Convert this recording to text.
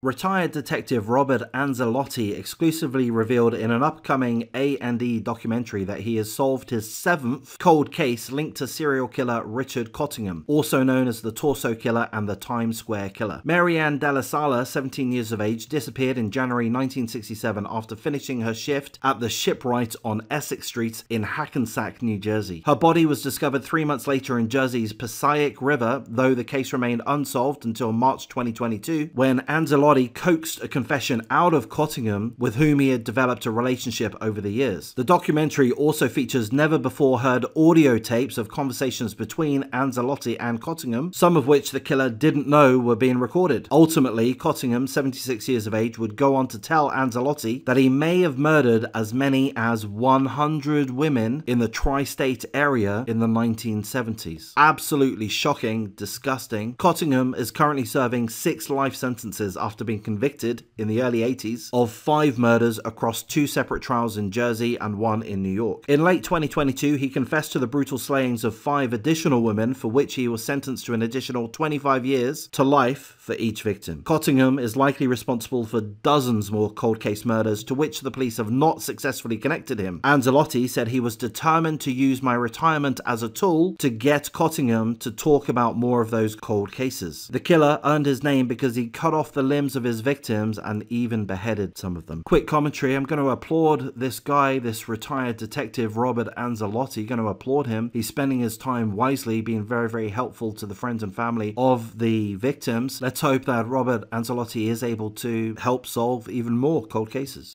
Retired detective Robert Anzilotti exclusively revealed in an upcoming A&E documentary that he has solved his seventh cold case linked to serial killer Richard Cottingham, also known as the Torso Killer and the Times Square Killer. Mary Ann Della Sala, 17 years of age, disappeared in January 1967 after finishing her shift at the shipwright on Essex Street in Hackensack, New Jersey. Her body was discovered three months later in Jersey's Passaic River, though the case remained unsolved until March 2022 when Anzilotti coaxed a confession out of Cottingham, with whom he had developed a relationship over the years. The documentary also features never before heard audio tapes of conversations between Anzilotti and Cottingham, some of which the killer didn't know were being recorded. Ultimately, Cottingham, 76 years of age, would go on to tell Anzilotti that he may have murdered as many as 100 women in the tri state area in the 1970s. Absolutely shocking, disgusting. Cottingham is currently serving six life sentences after after being convicted in the early 80s of five murders across two separate trials in Jersey and one in New York. In late 2022, he confessed to the brutal slayings of five additional women, for which he was sentenced to an additional 25 years to life for each victim. Cottingham is likely responsible for dozens more cold case murders to which the police have not successfully connected him. Anzilotti said he was determined to use my retirement as a tool to get Cottingham to talk about more of those cold cases. The killer earned his name because he cut off the limbs of his victims and even beheaded some of them. Quick commentary, I'm going to applaud this guy, this retired detective Robert Anzilotti, going to applaud him. He's spending his time wisely, being very, very helpful to the friends and family of the victims. Let's hope that Robert Anzilotti is able to help solve even more cold cases.